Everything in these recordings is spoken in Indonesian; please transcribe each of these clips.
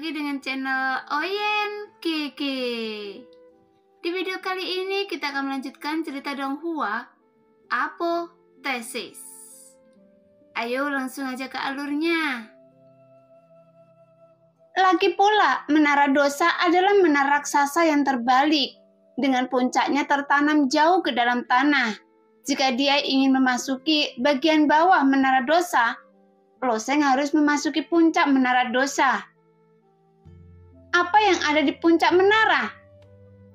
lagi dengan channel Oyen Keke. Di video kali ini kita akan melanjutkan cerita Donghua Apotesis. Ayo langsung aja ke alurnya. Lagi pula, menara dosa adalah menara raksasa yang terbalik, dengan puncaknya tertanam jauh ke dalam tanah. Jika dia ingin memasuki bagian bawah menara dosa, Loseng harus memasuki puncak menara dosa. Apa yang ada di puncak menara?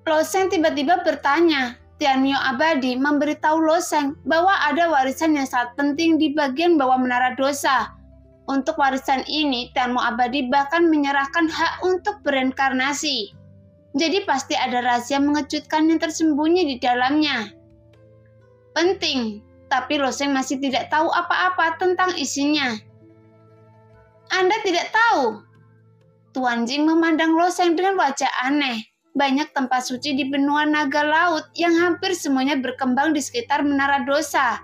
Loseng tiba-tiba bertanya. Tianmio Abadi memberitahu Loseng bahwa ada warisan yang sangat penting di bagian bawah menara dosa. Untuk warisan ini, Tianmo Abadi bahkan menyerahkan hak untuk berinkarnasi. Jadi pasti ada rahasia mengejutkan yang tersembunyi di dalamnya. Penting, tapi Loseng masih tidak tahu apa-apa tentang isinya. Anda tidak tahu. Tuan Jing memandang Loseng dengan wajah aneh. Banyak tempat suci di benua naga laut yang hampir semuanya berkembang di sekitar menara dosa.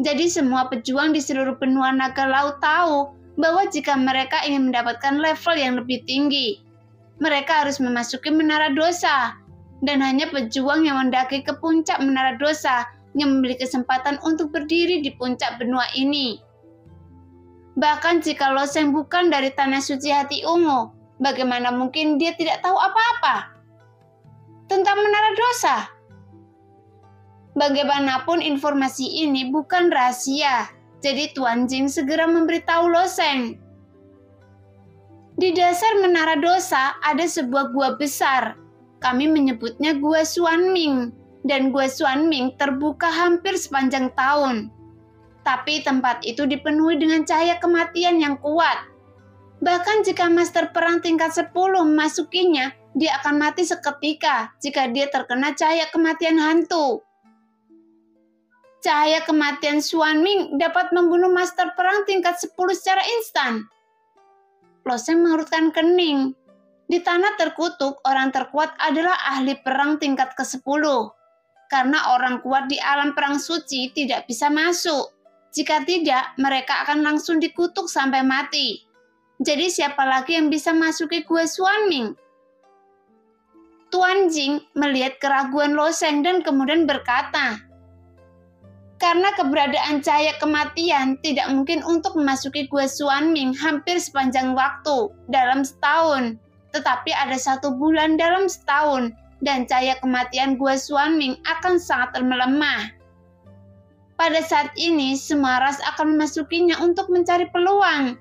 Jadi semua pejuang di seluruh benua naga laut tahu bahwa jika mereka ingin mendapatkan level yang lebih tinggi, mereka harus memasuki menara dosa. Dan hanya pejuang yang mendaki ke puncak menara dosa yang memiliki kesempatan untuk berdiri di puncak benua ini. Bahkan jika Loseng bukan dari tanah suci hati ungu, bagaimana mungkin dia tidak tahu apa-apa tentang menara dosa? Bagaimanapun informasi ini bukan rahasia, jadi Tuan Jing segera memberitahu Loseng. Di dasar menara dosa ada sebuah gua besar. Kami menyebutnya Gua Suanming, dan Gua Suanming terbuka hampir sepanjang tahun tapi tempat itu dipenuhi dengan cahaya kematian yang kuat. Bahkan jika master perang tingkat 10 memasukinya, dia akan mati seketika jika dia terkena cahaya kematian hantu. Cahaya kematian Xuan Ming dapat membunuh master perang tingkat 10 secara instan. Loseng mengerutkan kening. Di tanah terkutuk, orang terkuat adalah ahli perang tingkat ke-10. Karena orang kuat di alam perang suci tidak bisa masuk jika tidak, mereka akan langsung dikutuk sampai mati. Jadi siapa lagi yang bisa masuki gua Suanming? Tuan Jing melihat keraguan Loseng dan kemudian berkata, karena keberadaan cahaya kematian tidak mungkin untuk memasuki gua Suanming hampir sepanjang waktu dalam setahun, tetapi ada satu bulan dalam setahun dan cahaya kematian gua Suanming akan sangat melemah. Pada saat ini, semua ras akan memasukinya untuk mencari peluang.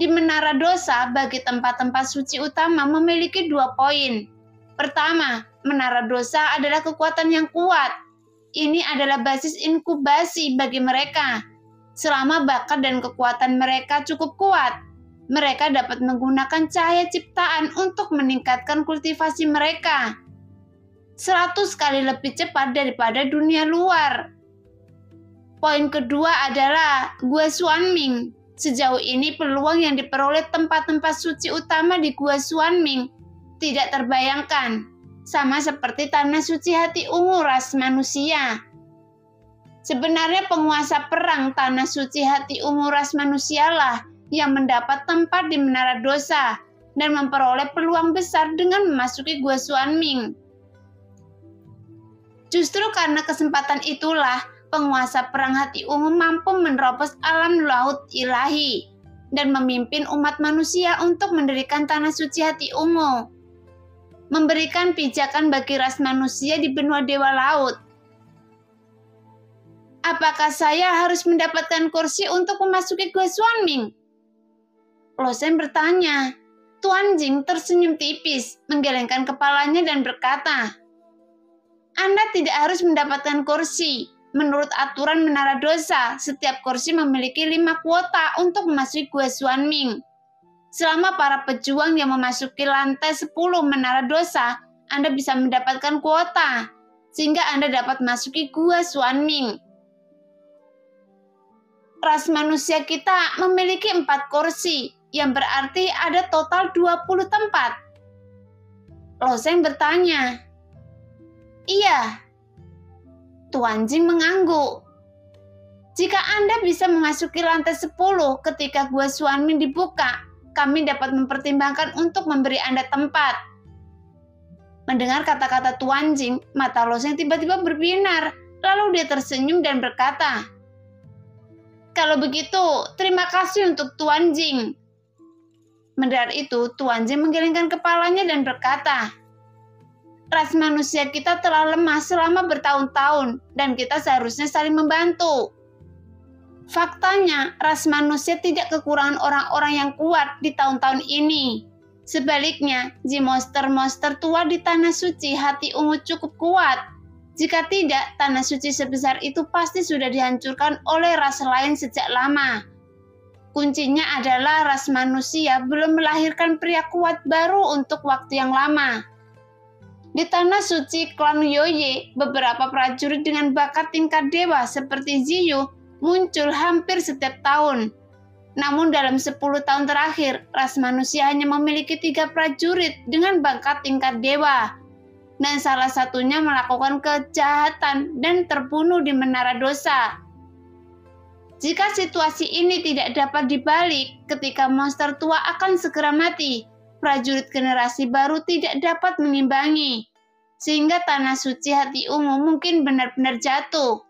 Di Menara Dosa, bagi tempat-tempat suci utama memiliki dua poin. Pertama, Menara Dosa adalah kekuatan yang kuat. Ini adalah basis inkubasi bagi mereka. Selama bakat dan kekuatan mereka cukup kuat, mereka dapat menggunakan cahaya ciptaan untuk meningkatkan kultivasi mereka. 100 kali lebih cepat daripada dunia luar. Poin kedua adalah Gua Suanming. Sejauh ini peluang yang diperoleh tempat-tempat suci utama di Gua Suanming tidak terbayangkan. Sama seperti tanah suci hati ungu ras manusia. Sebenarnya penguasa perang tanah suci hati ungu ras manusialah yang mendapat tempat di menara dosa dan memperoleh peluang besar dengan memasuki Gua Suanming. Justru karena kesempatan itulah penguasa perang hati ungu mampu menerobos alam laut ilahi dan memimpin umat manusia untuk mendirikan tanah suci hati ungu. Memberikan pijakan bagi ras manusia di benua dewa laut. Apakah saya harus mendapatkan kursi untuk memasuki Gua Suanming? Losen bertanya. Tuan Jing tersenyum tipis, menggelengkan kepalanya dan berkata, Anda tidak harus mendapatkan kursi, Menurut aturan Menara Dosa, setiap kursi memiliki lima kuota untuk memasuki Gua Suanming. Selama para pejuang yang memasuki lantai 10 Menara Dosa, Anda bisa mendapatkan kuota, sehingga Anda dapat masuki Gua Suanming. Ras manusia kita memiliki empat kursi, yang berarti ada total 20 tempat. Loseng bertanya, Iya, Tuan Jing mengangguk. Jika Anda bisa memasuki lantai 10 ketika Gua Suanmin dibuka, kami dapat mempertimbangkan untuk memberi Anda tempat. Mendengar kata-kata Tuan Jing, mata Loseng tiba-tiba berbinar, lalu dia tersenyum dan berkata, Kalau begitu, terima kasih untuk Tuan Jing. Mendengar itu, Tuan Jing menggelengkan kepalanya dan berkata, Ras manusia kita telah lemah selama bertahun-tahun dan kita seharusnya saling membantu. Faktanya, ras manusia tidak kekurangan orang-orang yang kuat di tahun-tahun ini. Sebaliknya, jika monster-monster tua di tanah suci hati ungu cukup kuat. Jika tidak, tanah suci sebesar itu pasti sudah dihancurkan oleh ras lain sejak lama. Kuncinya adalah ras manusia belum melahirkan pria kuat baru untuk waktu yang lama. Di tanah suci klan Yoye, beberapa prajurit dengan bakat tingkat dewa seperti Ziyu muncul hampir setiap tahun. Namun dalam 10 tahun terakhir, ras manusia hanya memiliki tiga prajurit dengan bakat tingkat dewa. Dan salah satunya melakukan kejahatan dan terbunuh di menara dosa. Jika situasi ini tidak dapat dibalik ketika monster tua akan segera mati, prajurit generasi baru tidak dapat mengimbangi. Sehingga tanah suci hati umum mungkin benar-benar jatuh.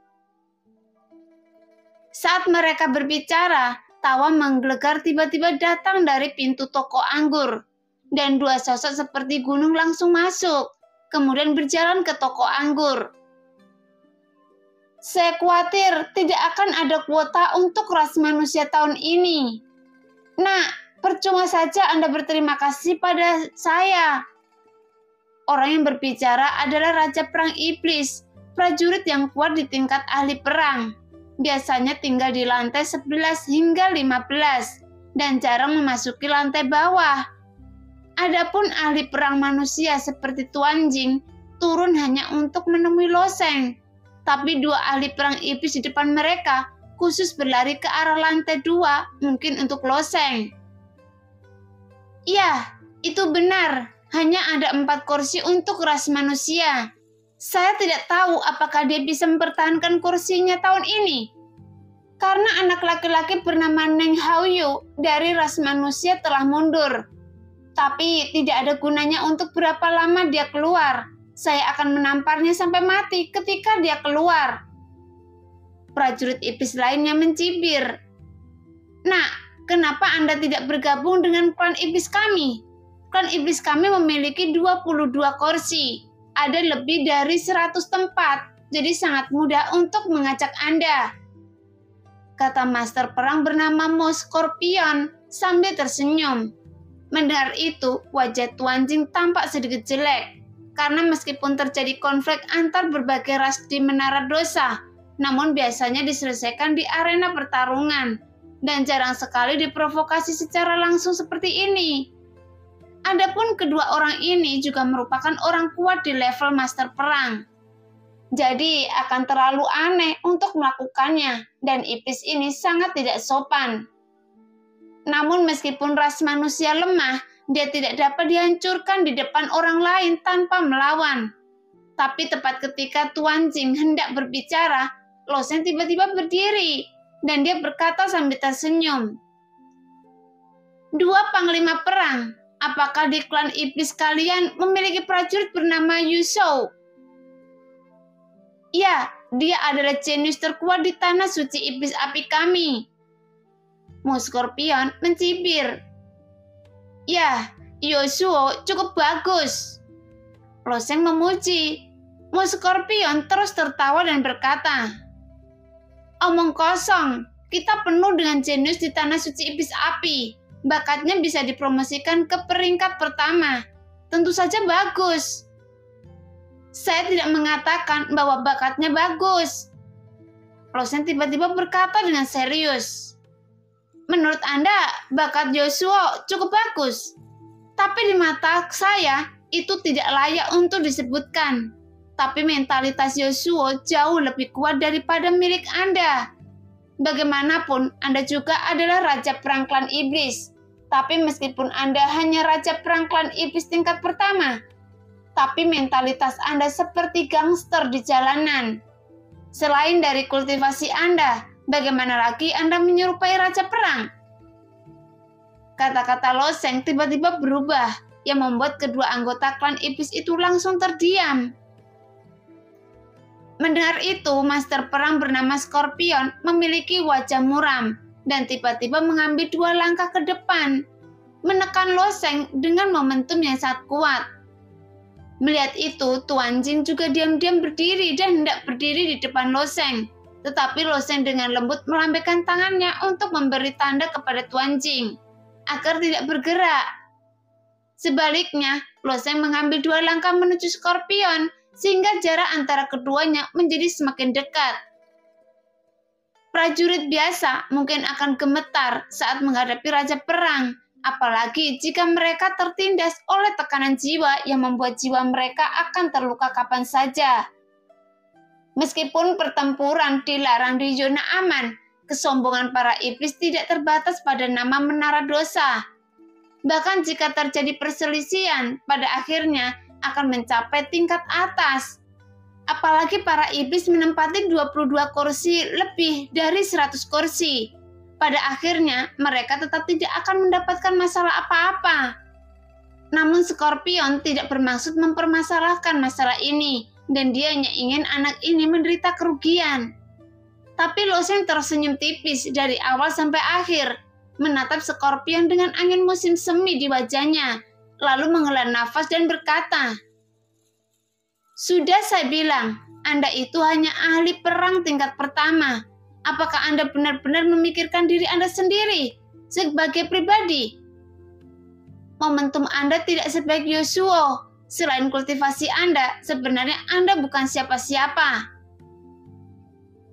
Saat mereka berbicara, tawa menggelegar tiba-tiba datang dari pintu toko anggur. Dan dua sosok seperti gunung langsung masuk, kemudian berjalan ke toko anggur. Saya khawatir tidak akan ada kuota untuk ras manusia tahun ini. Nah, percuma saja Anda berterima kasih pada saya. Orang yang berbicara adalah Raja Perang Iblis, prajurit yang kuat di tingkat ahli perang biasanya tinggal di lantai 11 hingga 15 dan jarang memasuki lantai bawah. Adapun ahli perang manusia seperti Tuan Jing turun hanya untuk menemui Loseng. Tapi dua ahli perang iblis di depan mereka khusus berlari ke arah lantai dua mungkin untuk Loseng. Ya, itu benar. Hanya ada empat kursi untuk ras manusia. Saya tidak tahu apakah dia bisa mempertahankan kursinya tahun ini. Karena anak laki-laki bernama Neng Hauyu dari ras manusia telah mundur. Tapi tidak ada gunanya untuk berapa lama dia keluar. Saya akan menamparnya sampai mati ketika dia keluar. Prajurit iblis lainnya mencibir. Nah, kenapa Anda tidak bergabung dengan klan iblis kami? Klan iblis kami memiliki 22 kursi ada lebih dari 100 tempat, jadi sangat mudah untuk mengajak Anda. Kata master perang bernama Mo Scorpion sambil tersenyum. Mendengar itu, wajah Tuan Jing tampak sedikit jelek. Karena meskipun terjadi konflik antar berbagai ras di Menara Dosa, namun biasanya diselesaikan di arena pertarungan dan jarang sekali diprovokasi secara langsung seperti ini. Adapun kedua orang ini juga merupakan orang kuat di level master perang. Jadi akan terlalu aneh untuk melakukannya dan iblis ini sangat tidak sopan. Namun meskipun ras manusia lemah, dia tidak dapat dihancurkan di depan orang lain tanpa melawan. Tapi tepat ketika Tuan Jing hendak berbicara, Losen tiba-tiba berdiri dan dia berkata sambil tersenyum. Dua panglima perang, apakah di klan iblis kalian memiliki prajurit bernama Yusou? Ya, dia adalah jenius terkuat di tanah suci iblis api kami. Scorpion mencibir. Ya, Yosuo cukup bagus. Loseng memuji. Scorpion terus tertawa dan berkata, Omong kosong, kita penuh dengan jenius di tanah suci iblis api bakatnya bisa dipromosikan ke peringkat pertama. Tentu saja bagus. Saya tidak mengatakan bahwa bakatnya bagus. Rosen tiba-tiba berkata dengan serius. Menurut Anda, bakat Joshua cukup bagus. Tapi di mata saya, itu tidak layak untuk disebutkan. Tapi mentalitas Joshua jauh lebih kuat daripada milik Anda. Bagaimanapun, Anda juga adalah raja perang klan iblis. Tapi meskipun Anda hanya raja perang klan iblis tingkat pertama, tapi mentalitas Anda seperti gangster di jalanan. Selain dari kultivasi Anda, bagaimana lagi Anda menyerupai raja perang? Kata-kata Loseng tiba-tiba berubah yang membuat kedua anggota klan iblis itu langsung terdiam. Mendengar itu, master perang bernama Scorpion memiliki wajah muram dan tiba-tiba mengambil dua langkah ke depan, menekan Loseng dengan momentum yang sangat kuat. Melihat itu, Tuan Jing juga diam-diam berdiri dan hendak berdiri di depan Loseng. Tetapi Loseng dengan lembut melambaikan tangannya untuk memberi tanda kepada Tuan Jing agar tidak bergerak. Sebaliknya, Loseng mengambil dua langkah menuju Scorpion sehingga jarak antara keduanya menjadi semakin dekat. Prajurit biasa mungkin akan gemetar saat menghadapi raja perang, apalagi jika mereka tertindas oleh tekanan jiwa yang membuat jiwa mereka akan terluka kapan saja. Meskipun pertempuran dilarang di zona aman, kesombongan para iblis tidak terbatas pada nama menara dosa. Bahkan jika terjadi perselisihan, pada akhirnya akan mencapai tingkat atas. Apalagi para iblis menempati 22 kursi lebih dari 100 kursi. Pada akhirnya, mereka tetap tidak akan mendapatkan masalah apa-apa. Namun Scorpion tidak bermaksud mempermasalahkan masalah ini, dan dia hanya ingin anak ini menderita kerugian. Tapi Loseng tersenyum tipis dari awal sampai akhir, menatap Scorpion dengan angin musim semi di wajahnya, lalu menghela nafas dan berkata, Sudah saya bilang, Anda itu hanya ahli perang tingkat pertama. Apakah Anda benar-benar memikirkan diri Anda sendiri sebagai pribadi? Momentum Anda tidak sebaik Yosua. Selain kultivasi Anda, sebenarnya Anda bukan siapa-siapa.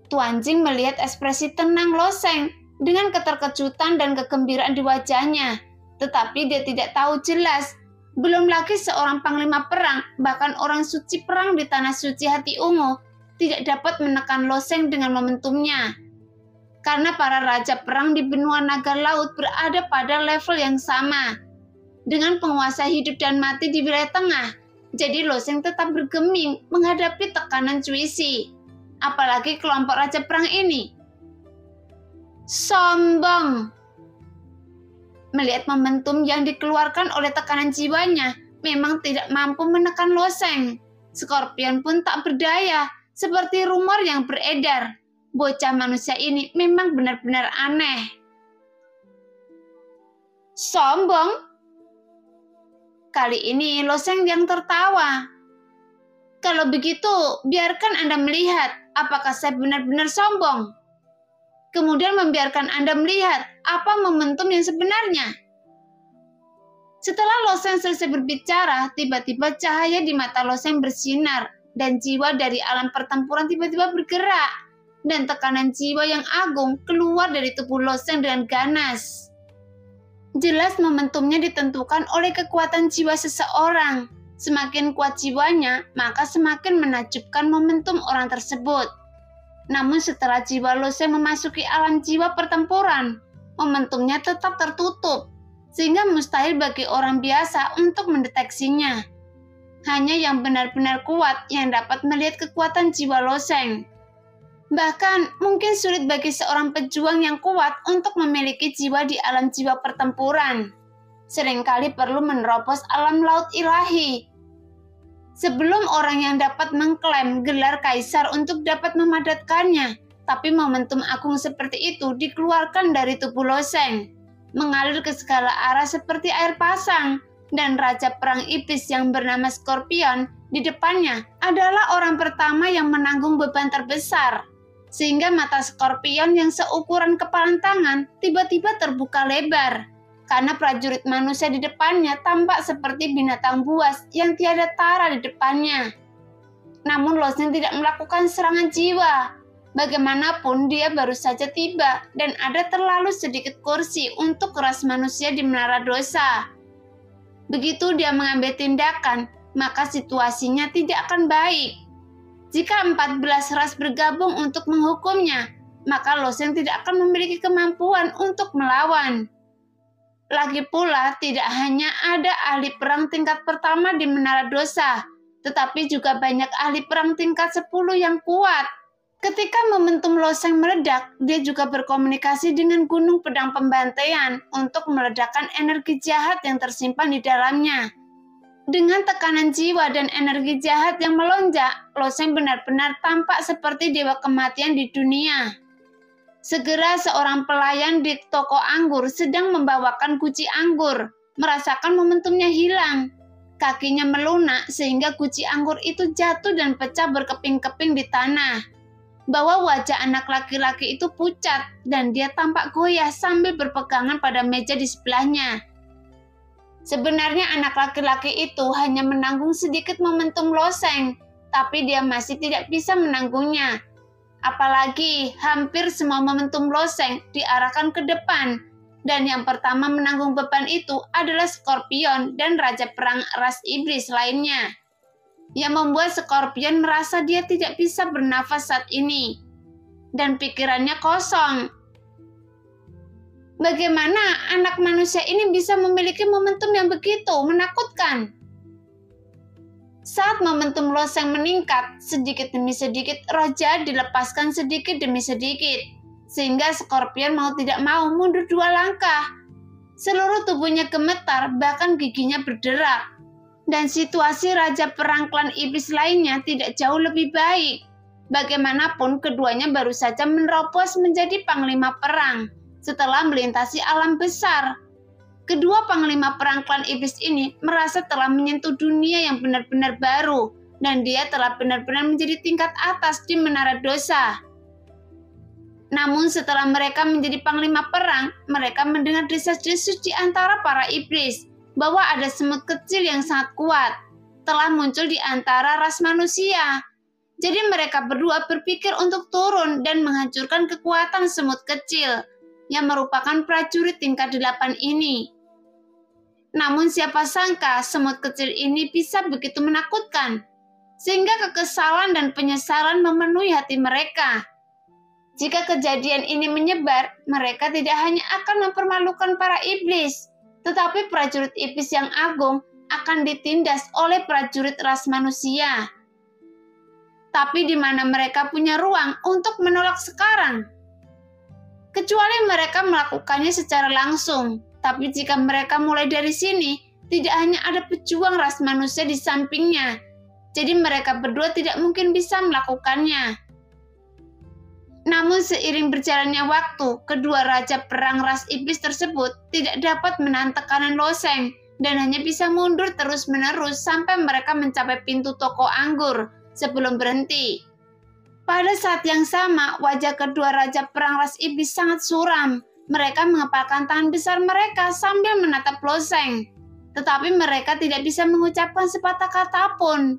Tuan Jing melihat ekspresi tenang Loseng dengan keterkejutan dan kegembiraan di wajahnya. Tetapi dia tidak tahu jelas belum lagi seorang panglima perang, bahkan orang suci perang di tanah suci hati ungu, tidak dapat menekan Loseng dengan momentumnya. Karena para raja perang di benua naga laut berada pada level yang sama. Dengan penguasa hidup dan mati di wilayah tengah, jadi Loseng tetap bergeming menghadapi tekanan cuisi. Apalagi kelompok raja perang ini. Sombong, Melihat momentum yang dikeluarkan oleh tekanan jiwanya, memang tidak mampu menekan Loseng. Scorpion pun tak berdaya, seperti rumor yang beredar. Bocah manusia ini memang benar-benar aneh. Sombong? Kali ini Loseng yang tertawa. Kalau begitu, biarkan Anda melihat apakah saya benar-benar sombong kemudian membiarkan Anda melihat apa momentum yang sebenarnya. Setelah Loseng selesai berbicara, tiba-tiba cahaya di mata Loseng bersinar dan jiwa dari alam pertempuran tiba-tiba bergerak dan tekanan jiwa yang agung keluar dari tubuh Loseng dengan ganas. Jelas momentumnya ditentukan oleh kekuatan jiwa seseorang. Semakin kuat jiwanya, maka semakin menakjubkan momentum orang tersebut. Namun setelah jiwa Lose memasuki alam jiwa pertempuran, momentumnya tetap tertutup, sehingga mustahil bagi orang biasa untuk mendeteksinya. Hanya yang benar-benar kuat yang dapat melihat kekuatan jiwa Loseng. Bahkan mungkin sulit bagi seorang pejuang yang kuat untuk memiliki jiwa di alam jiwa pertempuran. Seringkali perlu menerobos alam laut ilahi sebelum orang yang dapat mengklaim gelar kaisar untuk dapat memadatkannya. Tapi momentum agung seperti itu dikeluarkan dari tubuh Loseng, mengalir ke segala arah seperti air pasang, dan Raja Perang Iblis yang bernama Scorpion di depannya adalah orang pertama yang menanggung beban terbesar. Sehingga mata Scorpion yang seukuran kepalan tangan tiba-tiba terbuka lebar karena prajurit manusia di depannya tampak seperti binatang buas yang tiada tara di depannya. Namun Losing tidak melakukan serangan jiwa. Bagaimanapun dia baru saja tiba dan ada terlalu sedikit kursi untuk ras manusia di menara dosa. Begitu dia mengambil tindakan, maka situasinya tidak akan baik. Jika 14 ras bergabung untuk menghukumnya, maka Losing tidak akan memiliki kemampuan untuk melawan. Lagi pula, tidak hanya ada ahli perang tingkat pertama di Menara Dosa, tetapi juga banyak ahli perang tingkat 10 yang kuat. Ketika momentum loseng meledak, dia juga berkomunikasi dengan gunung pedang pembantaian untuk meledakkan energi jahat yang tersimpan di dalamnya. Dengan tekanan jiwa dan energi jahat yang melonjak, loseng benar-benar tampak seperti dewa kematian di dunia. Segera seorang pelayan di toko anggur sedang membawakan guci anggur, merasakan momentumnya hilang. Kakinya melunak sehingga guci anggur itu jatuh dan pecah berkeping-keping di tanah bahwa wajah anak laki-laki itu pucat dan dia tampak goyah sambil berpegangan pada meja di sebelahnya. Sebenarnya anak laki-laki itu hanya menanggung sedikit momentum loseng, tapi dia masih tidak bisa menanggungnya. Apalagi hampir semua momentum loseng diarahkan ke depan, dan yang pertama menanggung beban itu adalah Scorpion dan Raja Perang ras iblis lainnya yang membuat Scorpion merasa dia tidak bisa bernafas saat ini dan pikirannya kosong. Bagaimana anak manusia ini bisa memiliki momentum yang begitu menakutkan? Saat momentum loseng meningkat, sedikit demi sedikit roja dilepaskan sedikit demi sedikit, sehingga Scorpion mau tidak mau mundur dua langkah. Seluruh tubuhnya gemetar, bahkan giginya berderak dan situasi raja perang klan iblis lainnya tidak jauh lebih baik. Bagaimanapun keduanya baru saja menerobos menjadi panglima perang setelah melintasi alam besar. Kedua panglima perang klan iblis ini merasa telah menyentuh dunia yang benar-benar baru dan dia telah benar-benar menjadi tingkat atas di menara dosa. Namun setelah mereka menjadi panglima perang, mereka mendengar desas-desus di antara para iblis bahwa ada semut kecil yang sangat kuat telah muncul di antara ras manusia. Jadi mereka berdua berpikir untuk turun dan menghancurkan kekuatan semut kecil yang merupakan prajurit tingkat delapan ini. Namun siapa sangka semut kecil ini bisa begitu menakutkan, sehingga kekesalan dan penyesalan memenuhi hati mereka. Jika kejadian ini menyebar, mereka tidak hanya akan mempermalukan para iblis, tetapi prajurit iblis yang agung akan ditindas oleh prajurit ras manusia. Tapi di mana mereka punya ruang untuk menolak sekarang? Kecuali mereka melakukannya secara langsung. Tapi jika mereka mulai dari sini, tidak hanya ada pejuang ras manusia di sampingnya. Jadi mereka berdua tidak mungkin bisa melakukannya. Namun seiring berjalannya waktu, kedua raja perang ras iblis tersebut tidak dapat menahan tekanan loseng dan hanya bisa mundur terus-menerus sampai mereka mencapai pintu toko anggur sebelum berhenti. Pada saat yang sama, wajah kedua raja perang ras iblis sangat suram. Mereka mengepalkan tangan besar mereka sambil menatap loseng. Tetapi mereka tidak bisa mengucapkan sepatah kata pun.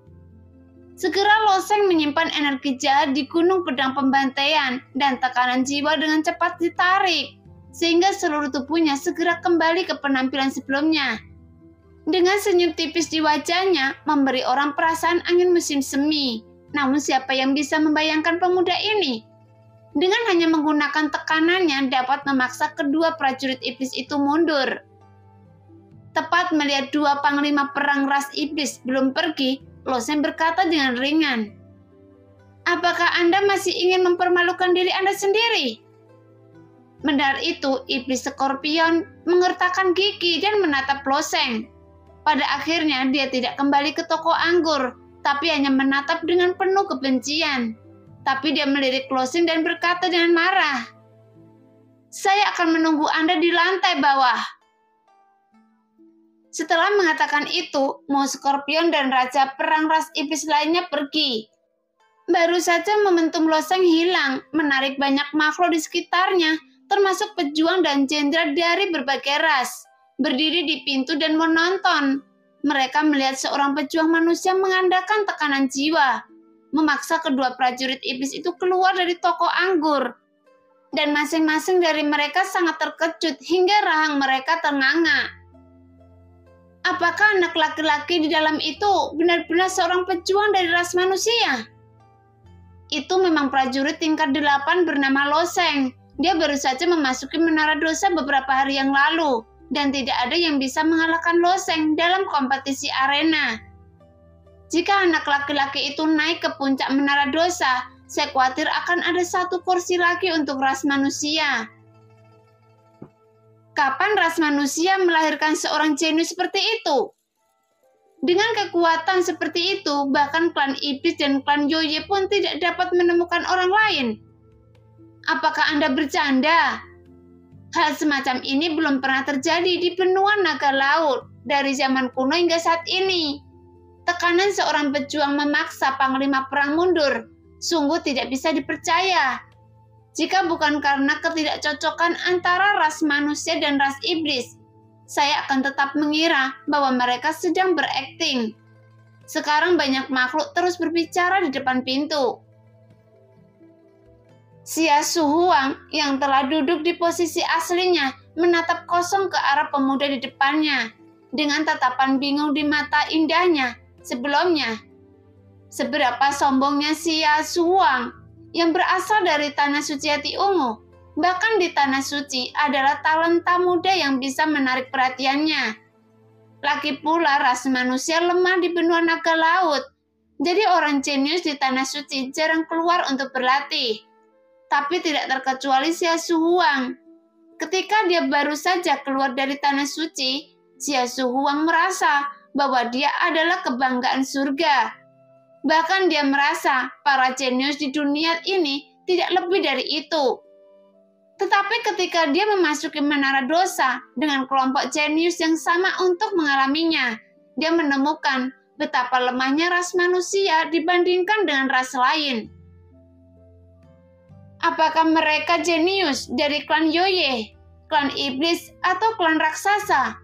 Segera Loseng menyimpan energi jahat di gunung pedang pembantaian dan tekanan jiwa dengan cepat ditarik, sehingga seluruh tubuhnya segera kembali ke penampilan sebelumnya. Dengan senyum tipis di wajahnya, memberi orang perasaan angin musim semi. Namun siapa yang bisa membayangkan pemuda ini? Dengan hanya menggunakan tekanannya dapat memaksa kedua prajurit iblis itu mundur. Tepat melihat dua panglima perang ras iblis belum pergi, Losen berkata dengan ringan, Apakah Anda masih ingin mempermalukan diri Anda sendiri? Mendengar itu, iblis Scorpion mengertakkan gigi dan menatap Loseng. Pada akhirnya, dia tidak kembali ke toko anggur, tapi hanya menatap dengan penuh kebencian. Tapi dia melirik Loseng dan berkata dengan marah, Saya akan menunggu Anda di lantai bawah. Setelah mengatakan itu, Mo Scorpion dan Raja Perang Ras Iblis lainnya pergi. Baru saja momentum loseng hilang, menarik banyak makhluk di sekitarnya, termasuk pejuang dan jenderal dari berbagai ras, berdiri di pintu dan menonton. Mereka melihat seorang pejuang manusia mengandalkan tekanan jiwa, memaksa kedua prajurit iblis itu keluar dari toko anggur. Dan masing-masing dari mereka sangat terkejut hingga rahang mereka ternganga apakah anak laki-laki di dalam itu benar-benar seorang pejuang dari ras manusia? Itu memang prajurit tingkat delapan bernama Loseng. Dia baru saja memasuki menara dosa beberapa hari yang lalu, dan tidak ada yang bisa mengalahkan Loseng dalam kompetisi arena. Jika anak laki-laki itu naik ke puncak menara dosa, Saya khawatir akan ada satu kursi lagi untuk ras manusia. Kapan ras manusia melahirkan seorang jenius seperti itu? Dengan kekuatan seperti itu, bahkan klan iblis dan klan Yoye pun tidak dapat menemukan orang lain. Apakah Anda bercanda? Hal semacam ini belum pernah terjadi di benua naga laut dari zaman kuno hingga saat ini. Tekanan seorang pejuang memaksa panglima perang mundur sungguh tidak bisa dipercaya. Jika bukan karena ketidakcocokan antara ras manusia dan ras iblis, saya akan tetap mengira bahwa mereka sedang berakting. Sekarang banyak makhluk terus berbicara di depan pintu. Sia Su Huang yang telah duduk di posisi aslinya menatap kosong ke arah pemuda di depannya dengan tatapan bingung di mata indahnya sebelumnya. Seberapa sombongnya Sia Su Huang yang berasal dari tanah suci hati ungu Bahkan di tanah suci adalah talenta muda yang bisa menarik perhatiannya. Lagi pula ras manusia lemah di benua naga laut. Jadi orang jenius di tanah suci jarang keluar untuk berlatih. Tapi tidak terkecuali Xia Huang. Ketika dia baru saja keluar dari tanah suci, Xia Huang merasa bahwa dia adalah kebanggaan surga. Bahkan dia merasa para jenius di dunia ini tidak lebih dari itu. Tetapi ketika dia memasuki menara dosa dengan kelompok jenius yang sama untuk mengalaminya, dia menemukan betapa lemahnya ras manusia dibandingkan dengan ras lain. Apakah mereka jenius dari klan Yoye, klan iblis, atau klan raksasa?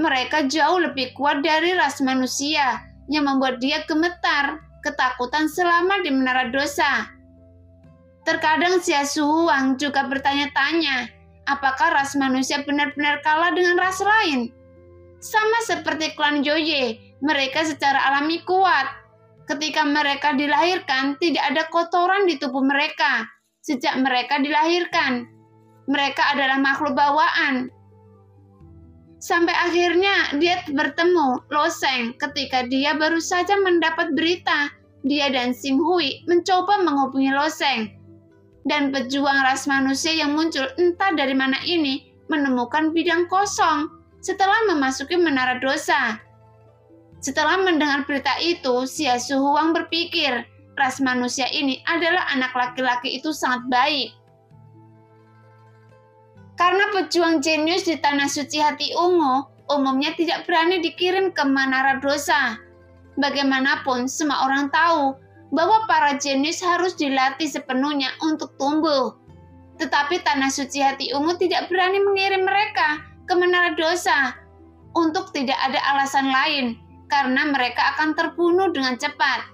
Mereka jauh lebih kuat dari ras manusia yang membuat dia gemetar, ketakutan selama di menara dosa. Terkadang Xia Huang juga bertanya-tanya, apakah ras manusia benar-benar kalah dengan ras lain? Sama seperti klan Joye, mereka secara alami kuat. Ketika mereka dilahirkan, tidak ada kotoran di tubuh mereka. Sejak mereka dilahirkan, mereka adalah makhluk bawaan. Sampai akhirnya dia bertemu Lo Seng ketika dia baru saja mendapat berita dia dan Sim Hui mencoba menghubungi Lo Seng dan pejuang ras manusia yang muncul entah dari mana ini menemukan bidang kosong setelah memasuki menara dosa. Setelah mendengar berita itu, Xia Huang berpikir ras manusia ini adalah anak laki-laki itu sangat baik. Karena pejuang jenius di tanah suci hati ungu umumnya tidak berani dikirim ke menara dosa. Bagaimanapun, semua orang tahu bahwa para jenius harus dilatih sepenuhnya untuk tumbuh. Tetapi tanah suci hati ungu tidak berani mengirim mereka ke menara dosa untuk tidak ada alasan lain karena mereka akan terbunuh dengan cepat.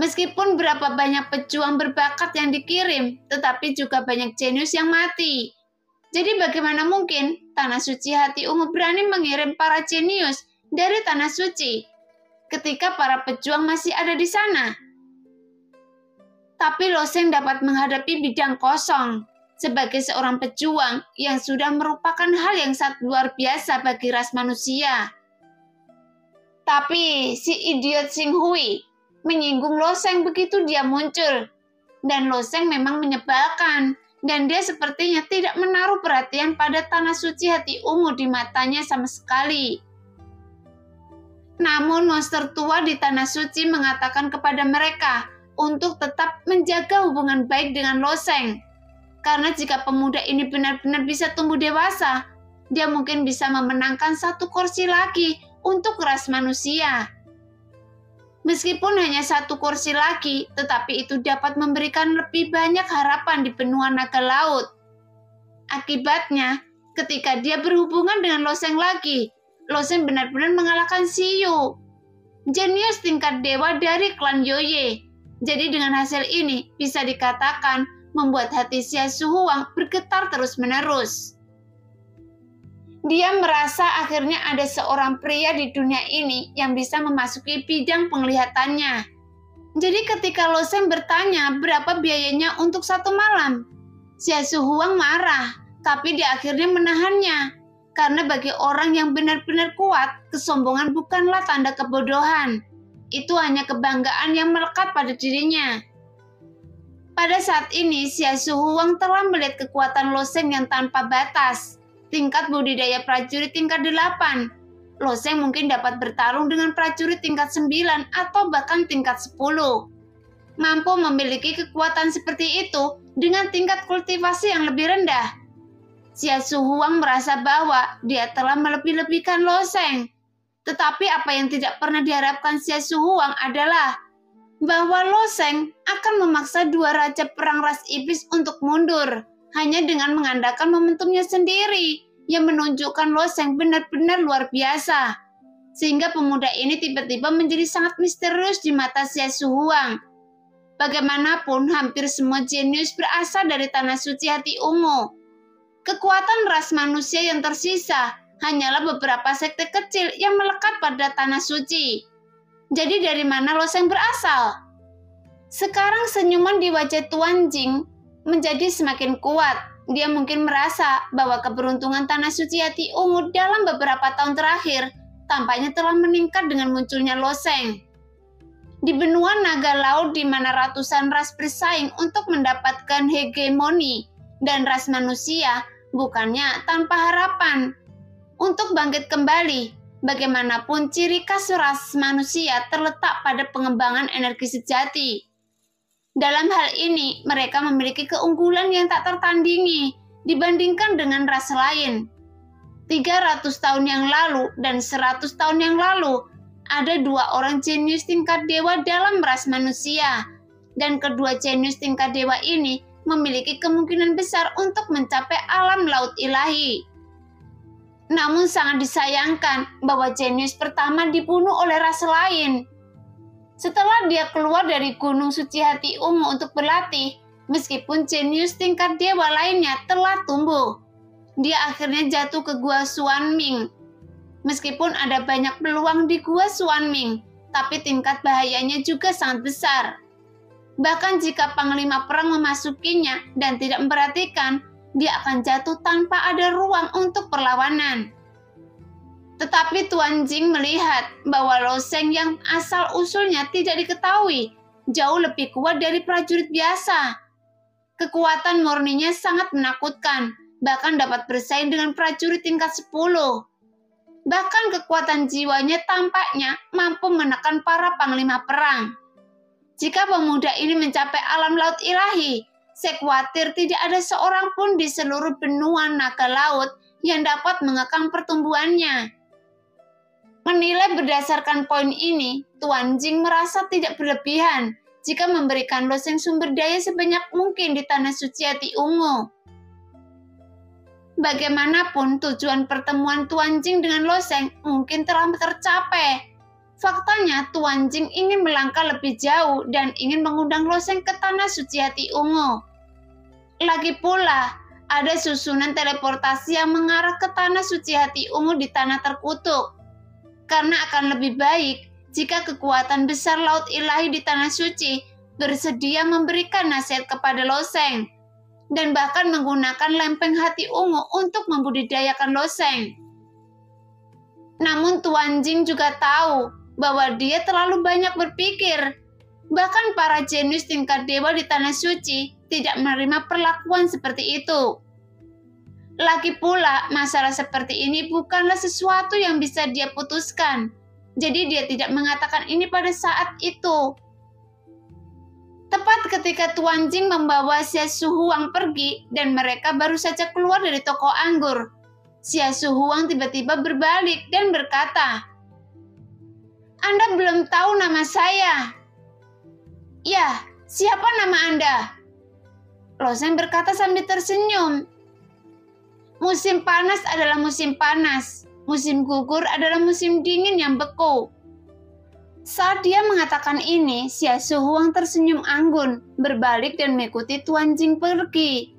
Meskipun berapa banyak pejuang berbakat yang dikirim, tetapi juga banyak jenius yang mati. Jadi bagaimana mungkin tanah suci hati ungu berani mengirim para jenius dari tanah suci ketika para pejuang masih ada di sana. Tapi Loseng dapat menghadapi bidang kosong sebagai seorang pejuang yang sudah merupakan hal yang sangat luar biasa bagi ras manusia. Tapi si idiot Sing Hui menyinggung Loseng begitu dia muncul. Dan Loseng memang menyebalkan dan dia sepertinya tidak menaruh perhatian pada tanah suci hati ungu di matanya sama sekali. Namun monster tua di tanah suci mengatakan kepada mereka untuk tetap menjaga hubungan baik dengan Loseng. Karena jika pemuda ini benar-benar bisa tumbuh dewasa, dia mungkin bisa memenangkan satu kursi lagi untuk ras manusia. Meskipun hanya satu kursi lagi, tetapi itu dapat memberikan lebih banyak harapan di benua naga laut. Akibatnya, ketika dia berhubungan dengan Loseng lagi, Losen benar-benar mengalahkan Siyu. Jenius tingkat dewa dari klan Yoye. Jadi dengan hasil ini bisa dikatakan membuat hati Xia Huang bergetar terus-menerus. Dia merasa akhirnya ada seorang pria di dunia ini yang bisa memasuki bidang penglihatannya. Jadi ketika Losen bertanya berapa biayanya untuk satu malam, Xia Huang marah, tapi dia akhirnya menahannya karena bagi orang yang benar-benar kuat, kesombongan bukanlah tanda kebodohan. Itu hanya kebanggaan yang melekat pada dirinya. Pada saat ini, Xia Huang telah melihat kekuatan Loseng yang tanpa batas. Tingkat budidaya prajurit tingkat 8. Loseng mungkin dapat bertarung dengan prajurit tingkat 9 atau bahkan tingkat 10. Mampu memiliki kekuatan seperti itu dengan tingkat kultivasi yang lebih rendah. Xia Huang merasa bahwa dia telah melebih-lebihkan Loseng. Tetapi apa yang tidak pernah diharapkan Xia Huang adalah bahwa Loseng akan memaksa dua raja perang ras iblis untuk mundur hanya dengan mengandalkan momentumnya sendiri yang menunjukkan Loseng benar-benar luar biasa. Sehingga pemuda ini tiba-tiba menjadi sangat misterius di mata Xia Huang. Bagaimanapun, hampir semua jenius berasal dari tanah suci hati ungu. Kekuatan ras manusia yang tersisa hanyalah beberapa sekte kecil yang melekat pada tanah suci. Jadi dari mana loseng berasal? Sekarang senyuman di wajah Tuan Jing menjadi semakin kuat. Dia mungkin merasa bahwa keberuntungan tanah suci hati ungu dalam beberapa tahun terakhir tampaknya telah meningkat dengan munculnya loseng. Di benua naga laut di mana ratusan ras bersaing untuk mendapatkan hegemoni dan ras manusia bukannya tanpa harapan. Untuk bangkit kembali, Bagaimanapun ciri khas ras manusia terletak pada pengembangan energi sejati. Dalam hal ini, mereka memiliki keunggulan yang tak tertandingi dibandingkan dengan ras lain. 300 tahun yang lalu dan 100 tahun yang lalu, ada dua orang jenius tingkat dewa dalam ras manusia, dan kedua jenius tingkat dewa ini memiliki kemungkinan besar untuk mencapai alam laut ilahi. Namun sangat disayangkan bahwa jenius pertama dibunuh oleh ras lain. Setelah dia keluar dari Gunung Suci Hati Ungu untuk berlatih, meskipun jenius tingkat dewa lainnya telah tumbuh, dia akhirnya jatuh ke Gua Suan Ming. Meskipun ada banyak peluang di Gua Suan Ming, tapi tingkat bahayanya juga sangat besar. Bahkan jika panglima perang memasukinya dan tidak memperhatikan, dia akan jatuh tanpa ada ruang untuk perlawanan. Tetapi Tuan Jing melihat bahwa Loseng yang asal usulnya tidak diketahui jauh lebih kuat dari prajurit biasa. Kekuatan murninya sangat menakutkan, bahkan dapat bersaing dengan prajurit tingkat 10. Bahkan kekuatan jiwanya tampaknya mampu menekan para panglima perang. Jika pemuda ini mencapai alam laut ilahi, saya khawatir tidak ada seorang pun di seluruh benua naga laut yang dapat mengekang pertumbuhannya. Menilai berdasarkan poin ini, Tuan Jing merasa tidak berlebihan jika memberikan loseng sumber daya sebanyak mungkin di tanah suci hati ungu. Bagaimanapun tujuan pertemuan Tuan Jing dengan Loseng mungkin telah tercapai. Faktanya Tuan Jing ingin melangkah lebih jauh dan ingin mengundang Loseng ke tanah suci hati ungu. Lagi pula, ada susunan teleportasi yang mengarah ke tanah suci hati ungu di tanah terkutuk. Karena akan lebih baik jika kekuatan besar laut ilahi di tanah suci bersedia memberikan nasihat kepada Loseng dan bahkan menggunakan lempeng hati ungu untuk membudidayakan Loseng. Namun Tuan Jing juga tahu bahwa dia terlalu banyak berpikir. Bahkan para jenius tingkat dewa di tanah suci tidak menerima perlakuan seperti itu. Lagi pula, masalah seperti ini bukanlah sesuatu yang bisa dia putuskan. Jadi dia tidak mengatakan ini pada saat itu. Tepat ketika Tuan Jing membawa Xia Huang pergi dan mereka baru saja keluar dari toko anggur. Xia Huang tiba-tiba berbalik dan berkata, Anda belum tahu nama saya. Ya, siapa nama Anda? Losen berkata sambil tersenyum. Musim panas adalah musim panas. Musim gugur adalah musim dingin yang beku. Saat dia mengatakan ini, Xia Huang tersenyum anggun, berbalik dan mengikuti Tuan Jing pergi.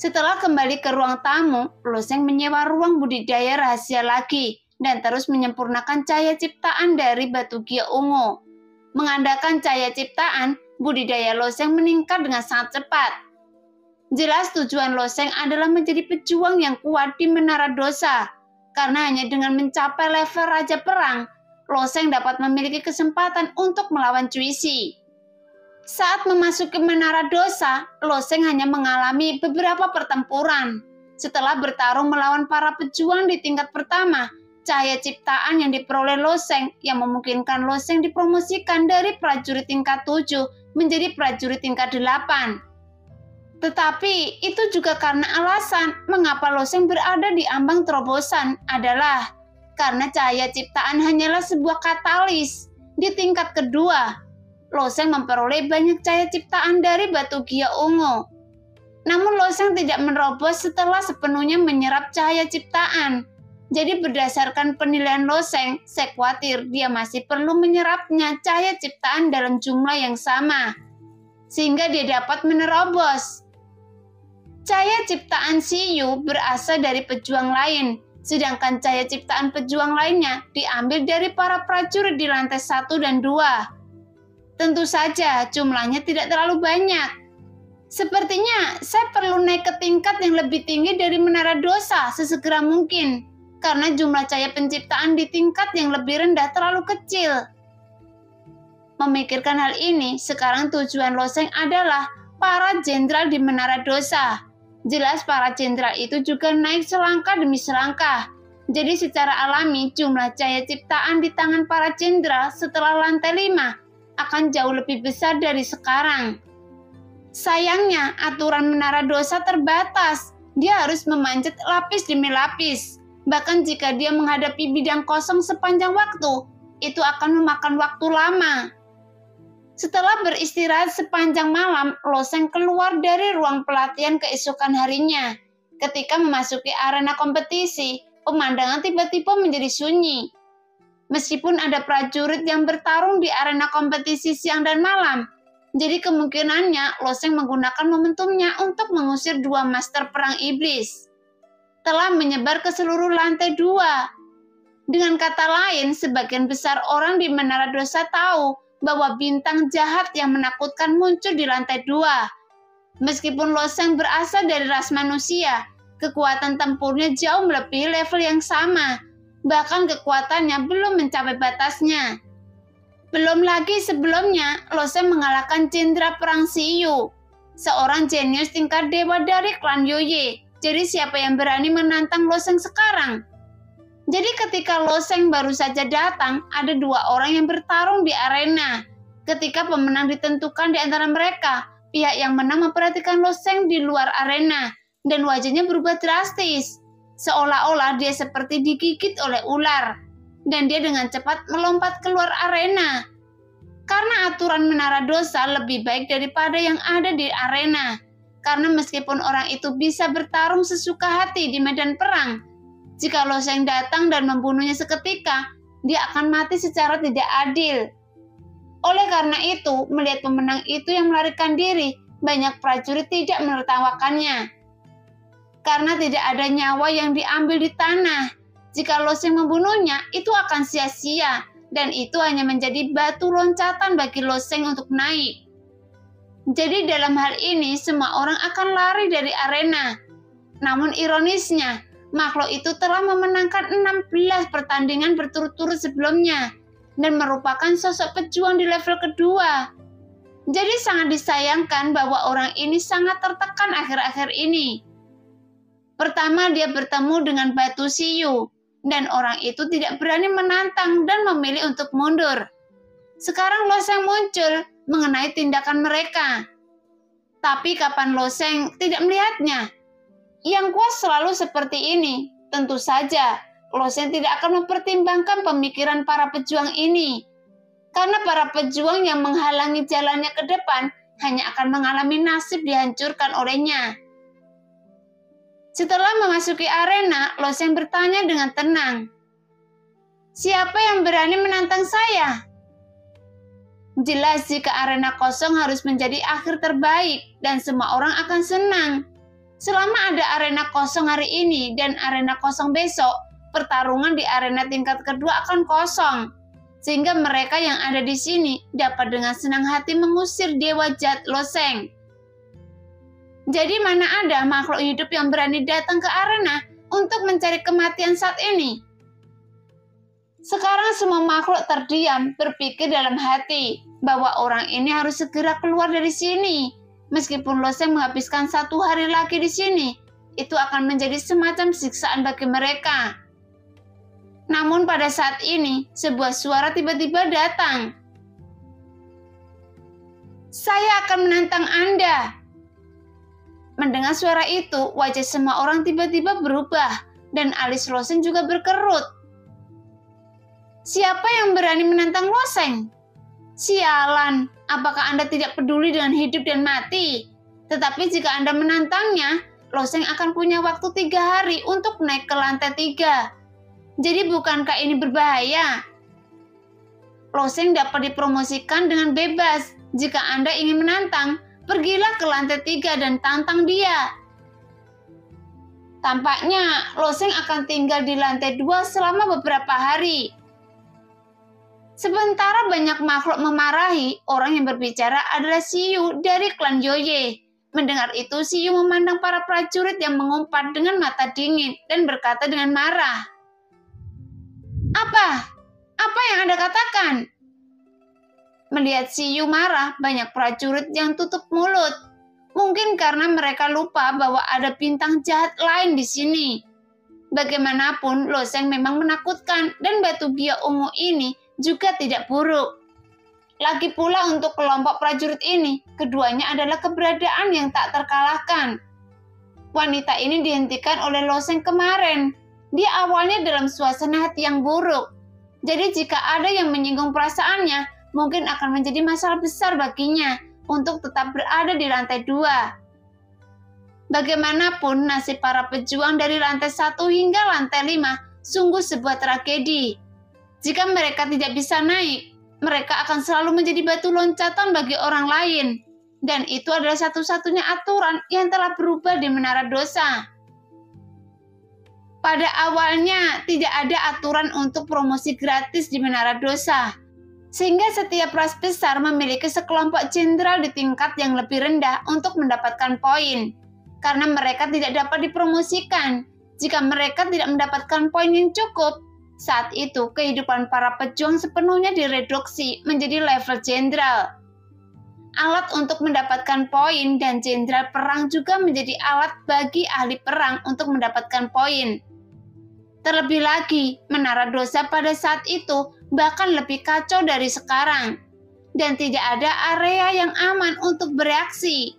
Setelah kembali ke ruang tamu, Loseng menyewa ruang budidaya rahasia lagi dan terus menyempurnakan cahaya ciptaan dari batu gia ungu. Mengandalkan cahaya ciptaan, budidaya Loseng meningkat dengan sangat cepat. Jelas tujuan Loseng adalah menjadi pejuang yang kuat di menara dosa. Karena hanya dengan mencapai level Raja Perang, Loseng dapat memiliki kesempatan untuk melawan Cuisi. Saat memasuki menara dosa, Loseng hanya mengalami beberapa pertempuran. Setelah bertarung melawan para pejuang di tingkat pertama, cahaya ciptaan yang diperoleh Loseng yang memungkinkan Loseng dipromosikan dari prajurit tingkat 7 menjadi prajurit tingkat 8. Tetapi itu juga karena alasan mengapa Loseng berada di ambang terobosan adalah karena cahaya ciptaan hanyalah sebuah katalis. Di tingkat kedua, Loseng memperoleh banyak cahaya ciptaan dari batu gia ungu. Namun Loseng tidak menerobos setelah sepenuhnya menyerap cahaya ciptaan. Jadi berdasarkan penilaian Loseng, saya khawatir dia masih perlu menyerapnya cahaya ciptaan dalam jumlah yang sama. Sehingga dia dapat menerobos. Cahaya ciptaan Siyu berasal dari pejuang lain, sedangkan cahaya ciptaan pejuang lainnya diambil dari para prajurit di lantai satu dan dua. Tentu saja jumlahnya tidak terlalu banyak. Sepertinya saya perlu naik ke tingkat yang lebih tinggi dari menara dosa sesegera mungkin, karena jumlah cahaya penciptaan di tingkat yang lebih rendah terlalu kecil. Memikirkan hal ini, sekarang tujuan Loseng adalah para jenderal di menara dosa. Jelas para jenderal itu juga naik selangkah demi selangkah. Jadi secara alami jumlah cahaya ciptaan di tangan para jenderal setelah lantai 5 akan jauh lebih besar dari sekarang. Sayangnya, aturan menara dosa terbatas. Dia harus memanjat lapis demi lapis. Bahkan jika dia menghadapi bidang kosong sepanjang waktu, itu akan memakan waktu lama. Setelah beristirahat sepanjang malam, Loseng keluar dari ruang pelatihan keesokan harinya. Ketika memasuki arena kompetisi, pemandangan tiba-tiba menjadi sunyi. Meskipun ada prajurit yang bertarung di arena kompetisi siang dan malam, jadi kemungkinannya Loseng menggunakan momentumnya untuk mengusir dua master perang iblis. Telah menyebar ke seluruh lantai dua. Dengan kata lain, sebagian besar orang di Menara Dosa tahu bahwa bintang jahat yang menakutkan muncul di lantai dua. Meskipun Loseng berasal dari ras manusia, kekuatan tempurnya jauh melebihi level yang sama bahkan kekuatannya belum mencapai batasnya. Belum lagi sebelumnya, Lose mengalahkan Cendra Perang Siyu, seorang jenius tingkat dewa dari klan Yoye. Jadi siapa yang berani menantang Loseng sekarang? Jadi ketika Loseng baru saja datang, ada dua orang yang bertarung di arena. Ketika pemenang ditentukan di antara mereka, pihak yang menang memperhatikan Loseng di luar arena, dan wajahnya berubah drastis seolah-olah dia seperti digigit oleh ular, dan dia dengan cepat melompat keluar arena. Karena aturan menara dosa lebih baik daripada yang ada di arena, karena meskipun orang itu bisa bertarung sesuka hati di medan perang, jika Loseng datang dan membunuhnya seketika, dia akan mati secara tidak adil. Oleh karena itu, melihat pemenang itu yang melarikan diri, banyak prajurit tidak menertawakannya karena tidak ada nyawa yang diambil di tanah. Jika Loseng membunuhnya, itu akan sia-sia, dan itu hanya menjadi batu loncatan bagi Loseng untuk naik. Jadi dalam hal ini semua orang akan lari dari arena. Namun ironisnya, makhluk itu telah memenangkan 16 pertandingan berturut-turut sebelumnya dan merupakan sosok pejuang di level kedua. Jadi sangat disayangkan bahwa orang ini sangat tertekan akhir-akhir ini. Pertama dia bertemu dengan batu siyu, dan orang itu tidak berani menantang dan memilih untuk mundur. Sekarang Loseng muncul mengenai tindakan mereka. Tapi kapan Loseng tidak melihatnya? Yang kuat selalu seperti ini. Tentu saja, Loseng tidak akan mempertimbangkan pemikiran para pejuang ini. Karena para pejuang yang menghalangi jalannya ke depan hanya akan mengalami nasib dihancurkan olehnya. Setelah memasuki arena, Loseng bertanya dengan tenang. Siapa yang berani menantang saya? Jelas jika arena kosong harus menjadi akhir terbaik dan semua orang akan senang. Selama ada arena kosong hari ini dan arena kosong besok, pertarungan di arena tingkat kedua akan kosong. Sehingga mereka yang ada di sini dapat dengan senang hati mengusir Dewa Jat Loseng. Jadi mana ada makhluk hidup yang berani datang ke arena untuk mencari kematian saat ini? Sekarang semua makhluk terdiam, berpikir dalam hati bahwa orang ini harus segera keluar dari sini. Meskipun Loseng menghabiskan satu hari lagi di sini, itu akan menjadi semacam siksaan bagi mereka. Namun pada saat ini, sebuah suara tiba-tiba datang. Saya akan menantang Anda. Mendengar suara itu, wajah semua orang tiba-tiba berubah, dan alis Loseng juga berkerut. Siapa yang berani menantang Loseng? Sialan, apakah Anda tidak peduli dengan hidup dan mati? Tetapi jika Anda menantangnya, Loseng akan punya waktu tiga hari untuk naik ke lantai tiga. Jadi bukankah ini berbahaya? Loseng dapat dipromosikan dengan bebas. Jika Anda ingin menantang, pergilah ke lantai tiga dan tantang dia. Tampaknya Loseng akan tinggal di lantai dua selama beberapa hari. Sementara banyak makhluk memarahi, orang yang berbicara adalah Siyu dari klan Yoye. Mendengar itu, Siyu memandang para prajurit yang mengumpat dengan mata dingin dan berkata dengan marah. Apa? Apa yang Anda katakan? Melihat Siyu marah, banyak prajurit yang tutup mulut. Mungkin karena mereka lupa bahwa ada bintang jahat lain di sini. Bagaimanapun, Loseng memang menakutkan dan batu gia ungu ini juga tidak buruk. Lagi pula untuk kelompok prajurit ini, keduanya adalah keberadaan yang tak terkalahkan. Wanita ini dihentikan oleh Loseng kemarin. Dia awalnya dalam suasana hati yang buruk. Jadi jika ada yang menyinggung perasaannya, mungkin akan menjadi masalah besar baginya untuk tetap berada di lantai dua. Bagaimanapun nasib para pejuang dari lantai satu hingga lantai lima sungguh sebuah tragedi. Jika mereka tidak bisa naik, mereka akan selalu menjadi batu loncatan bagi orang lain. Dan itu adalah satu-satunya aturan yang telah berubah di Menara Dosa. Pada awalnya tidak ada aturan untuk promosi gratis di Menara Dosa. Sehingga setiap ras besar memiliki sekelompok jenderal di tingkat yang lebih rendah untuk mendapatkan poin. Karena mereka tidak dapat dipromosikan. Jika mereka tidak mendapatkan poin yang cukup, saat itu, kehidupan para pejuang sepenuhnya direduksi menjadi level jenderal. Alat untuk mendapatkan poin dan jenderal perang juga menjadi alat bagi ahli perang untuk mendapatkan poin. Terlebih lagi, menara dosa pada saat itu bahkan lebih kacau dari sekarang, dan tidak ada area yang aman untuk bereaksi.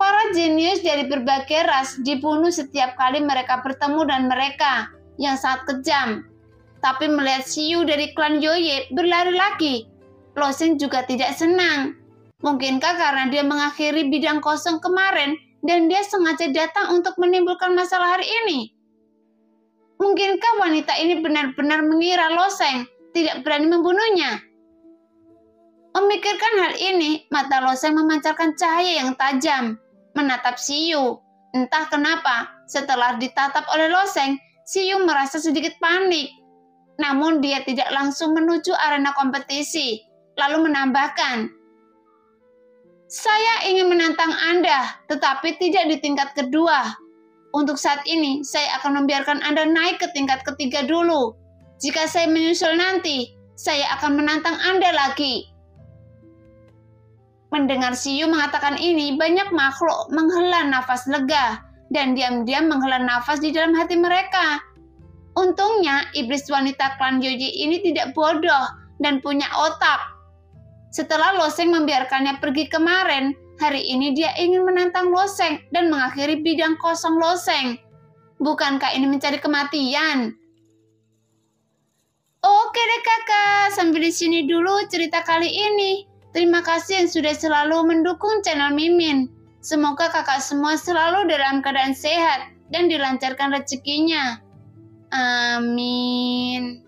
Para jenius dari berbagai ras dibunuh setiap kali mereka bertemu dan mereka yang sangat kejam. Tapi melihat Siu dari klan Yoye berlari lagi, Losing juga tidak senang. Mungkinkah karena dia mengakhiri bidang kosong kemarin dan dia sengaja datang untuk menimbulkan masalah hari ini? Mungkinkah wanita ini benar-benar mengira Loseng tidak berani membunuhnya? Memikirkan hal ini, mata Loseng memancarkan cahaya yang tajam, menatap Siu. Entah kenapa, setelah ditatap oleh Loseng, Siu merasa sedikit panik. Namun dia tidak langsung menuju arena kompetisi, lalu menambahkan, saya ingin menantang Anda, tetapi tidak di tingkat kedua. Untuk saat ini, saya akan membiarkan Anda naik ke tingkat ketiga dulu. Jika saya menyusul nanti, saya akan menantang Anda lagi. Mendengar Siyu mengatakan ini, banyak makhluk menghela nafas lega dan diam-diam menghela nafas di dalam hati mereka. Untungnya, iblis wanita klan Yoji ini tidak bodoh dan punya otak. Setelah Loseng membiarkannya pergi kemarin, hari ini dia ingin menantang Loseng dan mengakhiri bidang kosong Loseng. Bukankah ini mencari kematian? Oke deh kakak, sampai di sini dulu cerita kali ini. Terima kasih yang sudah selalu mendukung channel Mimin. Semoga kakak semua selalu dalam keadaan sehat dan dilancarkan rezekinya. Amin.